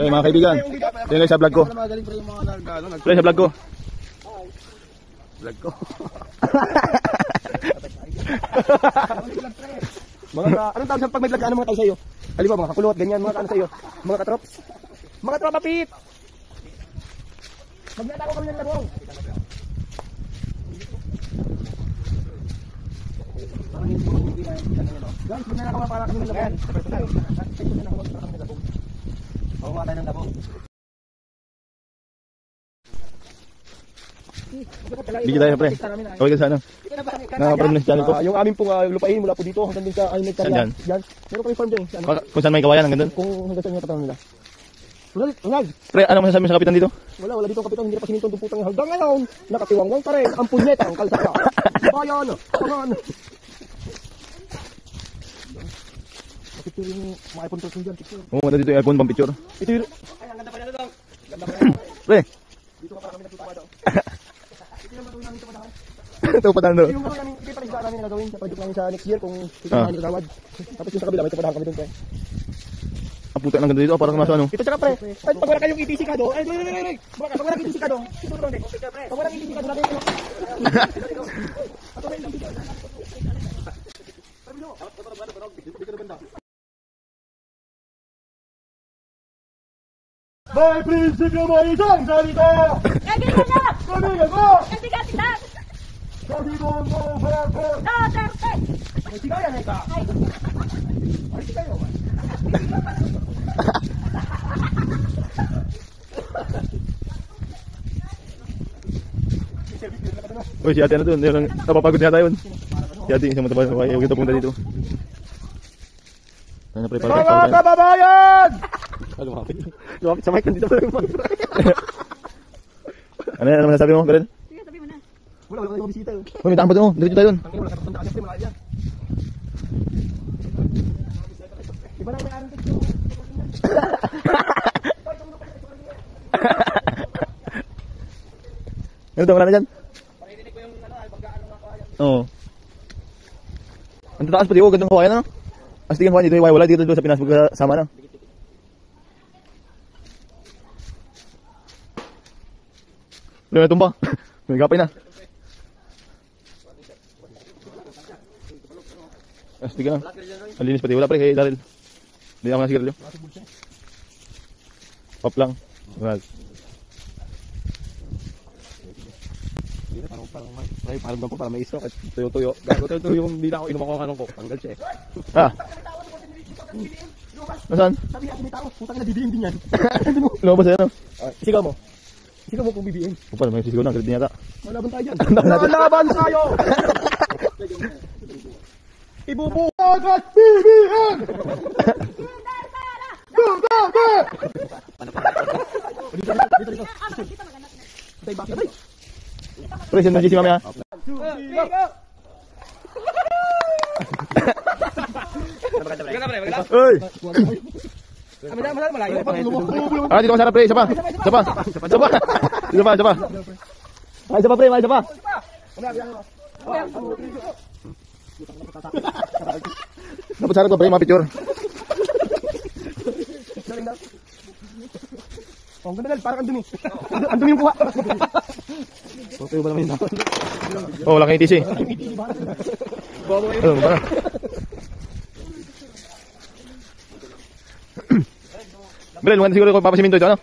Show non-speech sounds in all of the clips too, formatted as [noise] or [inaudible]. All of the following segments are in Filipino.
Eh mga kaibigan, tingnan sa vlog ko. Pre sa vlog ko. Vlog ko. [laughs] mga anong tawag sa pag may vlog ka, ano mga tawag sa'yo? Halimbawa, mga kakulot, ganyan, mga ano sa'yo? Mga katrops? Mga tropa pit! Magnatako kami ng labong! Guys, magnanakaw para kami ng labong. Magnanakaw para kami ng labong. Makuha tayo ng labong. Hindi tayo pre. Kaway ka sa ano? Nakaparamilis channel ko. Ah, yung aming pong ah, lupain mula po dito hanggang din sa ay may Saan yan? Yan. Meron kami farm. Ano? Baka- Kung saan may kawayan hanggang doon. Kung hanggang saan yung katawan nila. Ronald, Ronald, Pre, ano masasabi mo sa kapitan dito? wala, wala dito ang kapitan, hindi na pa sininton itong putang hanggang ngayon. Nakatiwangwang pa rin ang punyeta ang kalsada. [laughs] Bayan, pangan. Picture yung mga iPhone 13 dyan, picture. Oo, oh, dito yung iPhone pang picture. [laughs] Ito yung... Pre, Dito ka para kami nagtutupad. Ito yung matuloy namin ito padaan. ito pa tando. Yung mga namin, palisdaan namin na gagawin sa project namin sa next year kung ito Ah. namin nagawad. Tapos yung sa kabila, may tupadahan kami dun. pre. kaputi ng dito para kumasa ano. Ito tsaka pre. Kayong ETC ka do. Ay ETC ka do. Ito pre. ETC ka do. Uy, si ate na doon. Napapagod yata yun. Si ate, isang mataba. Okay, huwag ito punta dito. Ano pre, parang Mga kababayan! Ano lumapit? Lumapit sa mic, nandito pa yung mic. Ano yan? Ano masasabi mo, Beren? Sige, sabi mo na. Wala, wala kayong bisita. oh. Uy, may takbo doon. Diretso tayo doon. Iba na may aring picture. Ano daw, wala na dyan? Oo. Ang tataas pati, oh, gandang kawayan, ano? Astig ang kawayan dito, yung wala dito doon sa Pinas, magkasama na. Wala na tumba. May gapay na. Astig na. Ang linis pati, wala pre, kay Daryl. Hindi ako nasigarilyo. Pop lang. Right. Parang, may, parang ganito, parang may stroke at tuyo-tuyo. Gago tuyo-tuyo yung hindi na ako inom ako kanong ko. Tanggal siya eh. Ah. Nasaan? Sabi niya, may tao, putang na BBM din yan. [laughs] Lumabas yan? Ah, Sigaw mo. Sigaw mo kung BBM. O pala, may sisigaw na, galit din yata. Malaban tayo dyan. [laughs] Malaban tayo! [laughs] Ibubuhagat BBM! Duterte! Dito, Pre, send mo si mamaya. Uy! Malayo pa, malayo. Ah, dito ka sana, pre. Isa pa. Isa pa. Isa pa. Isa pa, isa pa. Ah, isa pa, pre. Isa pa. Dapat sana to, pre. Mga picture. Oh, ang ganda dahil, parang ang dumi. [laughs] Ang dumi yung kuha. Tutuyo ba naman dapat? Oh, wala kang ETC. Ano ba na? Bre, lumayan siguro ko papasiminto ito, ano?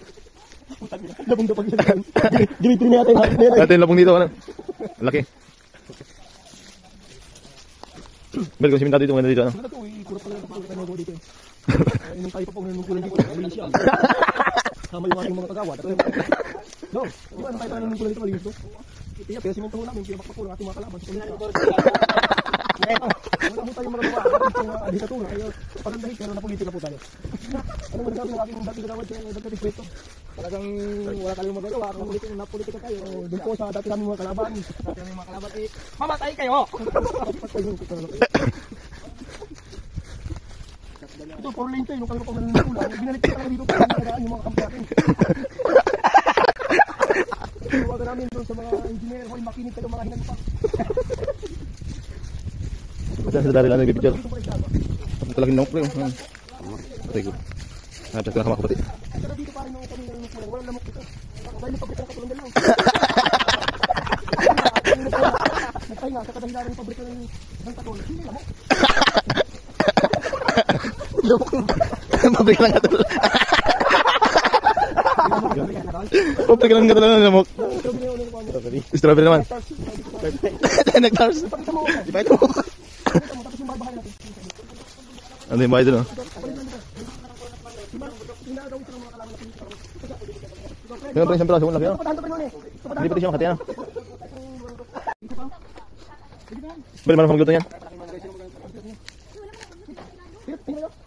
Labong daw pag isa. Ginitri na natin. Natin labong dito, ano? Laki. Bre, kung siminto dito, maganda dito, ano? Ano to, eh, kurap pala ng pagkakas ng dito eh. Ay, nung tayo pa po nanungkulan dito, malinis [laughs] Sama yung ating mga kagawad. No, diba, nung tayo pa nanungkulan dito, malinis to. Kaya, kaya siminto namin, pinapakpako ng ating mga kalaban. Wala mo tayong magagawa. Ang mga diktatura, kaya pagandahin, pero na politika po tayo. Ano mo nagsabi ng ating dating kagawad kaya dating respeto? Talagang wala tayong magagawa. Kung politika na politika tayo, doon po sa dati namin mga kalaban. Dati namin mga kalaban, eh, mamatay kayo! [laughs] Ito, four lane tayo, nung kayo pa manunula, binalik ko talaga dito para nakaraan yung mga kampi natin. Tawagan namin doon sa mga engineer, hoy makinig kayo mga hinag pa. Basta sa dari lang nagpipicture. Talagang nung pre. Patay ko. Ah, tapos ka makapati. Pero dito pa rin yung kami ng kulang, walang lamok dito. Dahil yung pabrika ng katulong lang. [laughs] Nagpahinga sa kadahilan ng pabrika ng katulong. Hindi lamok. Pabrik lang katulad. Pabrik lang katulad ng lamok. Strawberry naman. Nectars. Ipahit mo. Tapos yung babahan natin. Ano yung bahay dun, oh? Yung pre, isang piraso, oh. To pa yun eh. Hindi pati siya makati, ano? Bali, marang pangluto yan. Tingnan, tingnan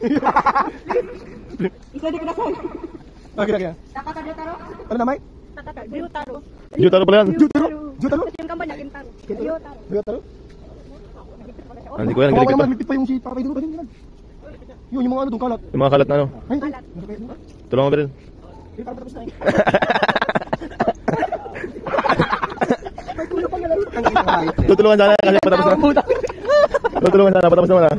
急いでください。オッケーオッケー。Takata Jotaro. Ano namay? Taro. Jotaro. Jotaro pala yan. Jotaro. Jotaro. Yung kamba niya, Gintaro. taro. Jotaro. Hindi nanti. yan, yang galing pa. Mabigpit pa yung si Papay Dugo. Yun, yung mga ano, kalat. Yung mga kalat na ano? Kalat. Tulungan ba rin? Tutulungan sana kasi patapos na. Tutulungan sana patapos na.